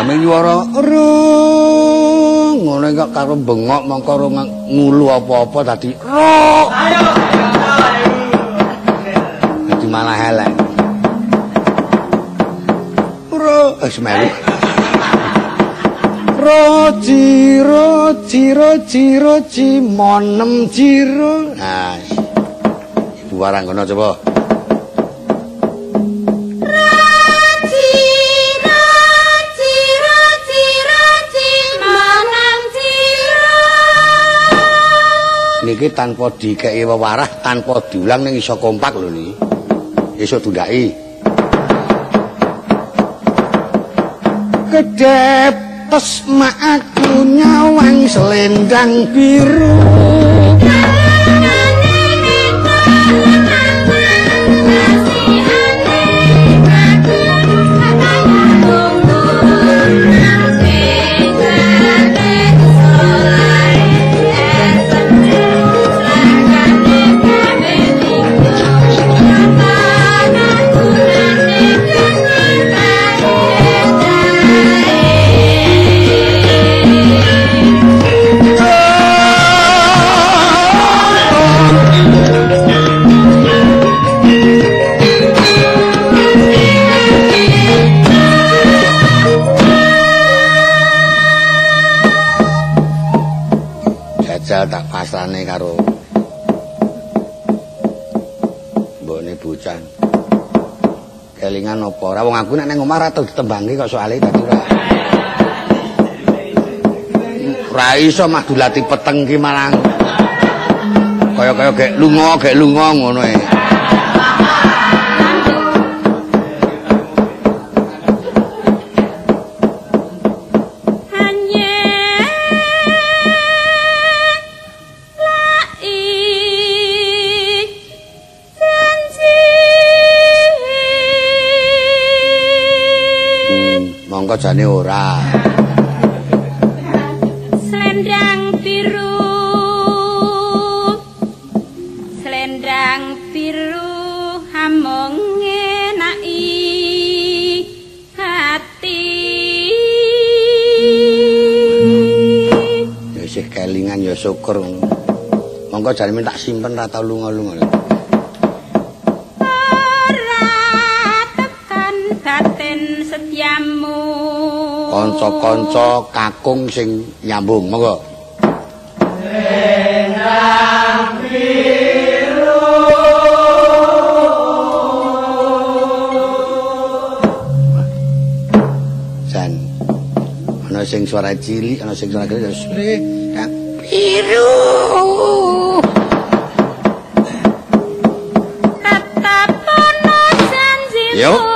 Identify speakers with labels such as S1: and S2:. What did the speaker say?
S1: Ame nyuara ngono kok karo bengok mongko ngulu apa-apa dadi ayo dadi malah elek ro wis melu roji roji roji roji monem jiro nah ibu warang kono coba niki tanpa dikei wewarah tanpa diulang ning iso kompak lho niki. Iso tundaki kedep tes mak aku nyawang selendang biru tak pasrane karo mbone bocah. Kelingan apa ora wong aku nek nang omah ra tau ditembangi kok soalé dadi ora. Ora iso mah dulati peteng ki malang. Kaya-kaya gek lunga, gek lunga ngono e. jane ora.
S2: Selendang biru. Selendang biru hamong ngenaki hati.
S1: Ya isih kelingan ya syukur. Monggo jane tak simpen ra tau lunga-lunga. Kanca-kanca kakung sing nyambung monggo. Jan ana sing suara cilik ana sing suara gede biru
S2: ono janji
S1: Yuk